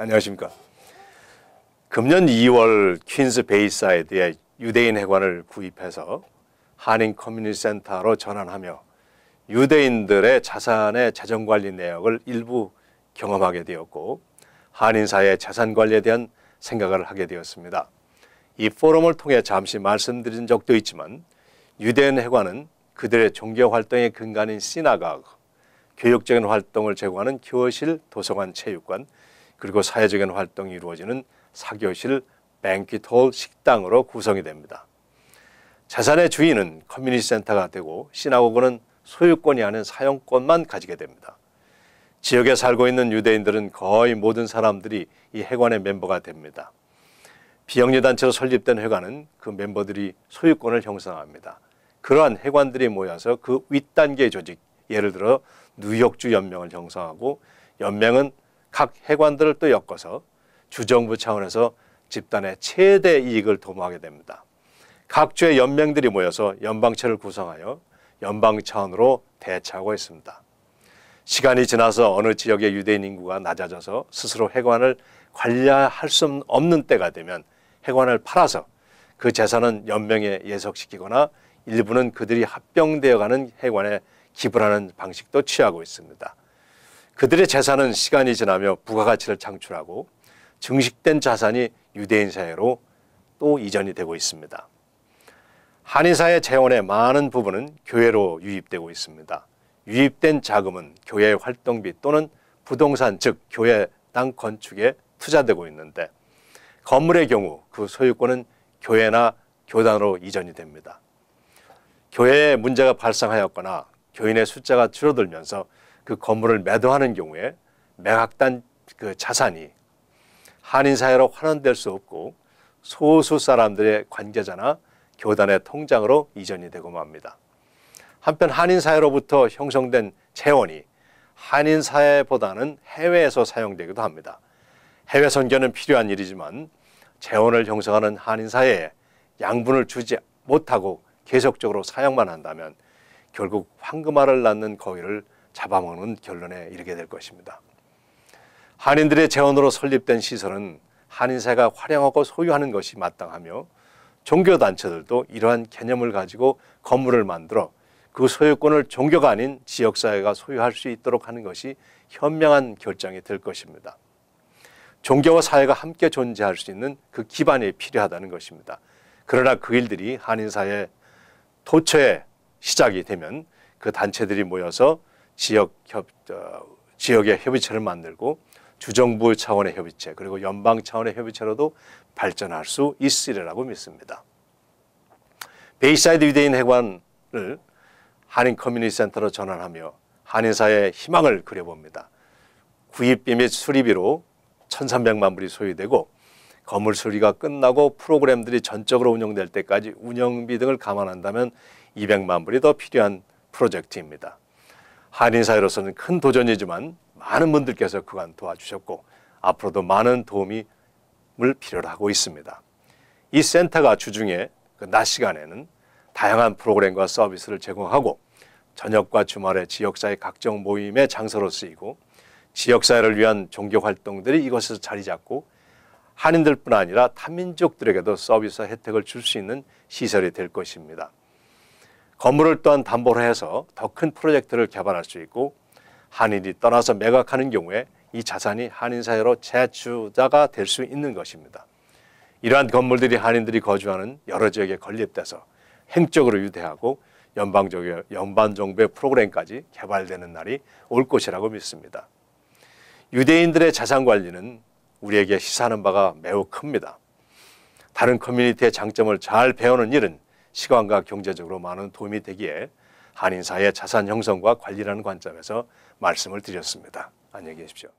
안녕하십니까. 금년 2월 퀸스 베이사이드에 유대인 회관을 구입해서 한인 커뮤니티 센터로 전환하며 유대인들의 자산의 재정 관리 내역을 일부 경험하게 되었고 한인사회 자산 관리에 대한 생각을 하게 되었습니다. 이 포럼을 통해 잠시 말씀드린 적도 있지만 유대인 회관은 그들의 종교 활동의 근간인 synagogue, 교육적인 활동을 제공하는 교실, 도서관, 체육관, 그리고 사회적인 활동이 이루어지는 사교실, banquet hall, 식당으로 구성이 됩니다. 자산의 주인은 커뮤니티 센터가 되고 synagogue는 소유권이 아닌 사용권만 가지게 됩니다. 지역에 살고 있는 유대인들은 거의 모든 사람들이 이 회관의 멤버가 됩니다. 비영리 단체로 설립된 회관은 그 멤버들이 소유권을 형성합니다. 그러한 회관들이 모여서 그 윗단계 조직, 예를 들어 뉴욕주 연맹을 형성하고 연맹은 각 회관들을 또 엮어서 주정부 차원에서 집단의 최대 이익을 도모하게 됩니다. 각 주의 연맹들이 모여서 연방체를 구성하여 연방 차원으로 대처하고 있습니다. 시간이 지나서 어느 지역의 유대인 인구가 낮아져서 스스로 해관을 관리할 수 없는 때가 되면 해관을 팔아서 그 재산은 연맹에 예속시키거나 일부는 그들이 합병되어 가는 해관에 기부하는 방식도 취하고 있습니다. 그들의 재산은 시간이 지나며 부가가치를 창출하고 증식된 자산이 유대인 사회로 또 이전이 되고 있습니다. 한인사회 재원의 많은 부분은 교회로 유입되고 있습니다. 유입된 자금은 교회 활동비 또는 부동산 즉 교회당 건축에 투자되고 있는데 건물의 경우 그 소유권은 교회나 교단으로 이전이 됩니다. 교회에 문제가 발생하였거나 교인의 숫자가 줄어들면서 그 건물을 매도하는 경우에 매각단 그 자산이 한인 사회로 환원될 수 없고 소수 사람들의 관계자나 교단의 통장으로 이전이 되고 맙니다. 한편 한인 사회로부터 형성된 재원이 한인 사회보다는 해외에서 사용되기도 합니다. 해외 선교는 필요한 일이지만 재원을 형성하는 한인 사회에 양분을 주지 못하고 계속적으로 사용만 한다면 결국 황금알을 낳는 거위를 잡아먹는 결론에 이르게 될 것입니다. 한인들의 재원으로 설립된 시설은 한인사가 활용하고 소유하는 것이 마땅하며 종교단체들도 이러한 개념을 가지고 건물을 만들어 그 소유권을 종교가 아닌 지역사회가 소유할 수 있도록 하는 것이 현명한 결정이 될 것입니다. 종교와 사회가 함께 존재할 수 있는 그 기반이 필요하다는 것입니다. 그러나 그 일들이 한인사회 도처의 시작이 되면 그 단체들이 모여서 지역 협, 어, 지역의 협의체를 만들고 주정부 차원의 협의체 그리고 연방 차원의 협의체로도 발전할 수 있으리라고 믿습니다. 베이사이드 유대인 회관을 한인 커뮤니티 센터로 전환하며 한인사회의 희망을 그려봅니다. 구입비 및 수리비로 1,300만 불이 소요되고 건물 수리가 끝나고 프로그램들이 전적으로 운영될 때까지 운영비 등을 감안한다면 200만 불이 더 필요한 프로젝트입니다. 한인사회로서는 큰 도전이지만 많은 분들께서 그간 도와주셨고 앞으로도 많은 도움을 필요로 하고 있습니다. 이 센터가 주중에 그 낮 시간에는 다양한 프로그램과 서비스를 제공하고 저녁과 주말에 지역사회 각종 모임의 장소로 쓰이고 지역사회를 위한 종교 활동들이 이곳에서 자리 잡고 한인들뿐 아니라 타민족들에게도 서비스 혜택을 줄 수 있는 시설이 될 것입니다. 건물을 또한 담보로 해서 더 큰 프로젝트를 개발할 수 있고 한인이 떠나서 매각하는 경우에 이 자산이 한인 사회로 재주자가 될 수 있는 것입니다. 이러한 건물들이 한인들이 거주하는 여러 지역에 건립돼서 행적으로 유대하고 연방적의 연방 정부의 프로그램까지 개발되는 날이 올 것이라고 믿습니다. 유대인들의 자산 관리는 우리에게 시사하는 바가 매우 큽니다. 다른 커뮤니티의 장점을 잘 배우는 일은 시간과 경제적으로 많은 도움이 되기에 한인사의 자산 형성과 관리라는 관점에서 말씀을 드렸습니다. 안녕히 계십시오.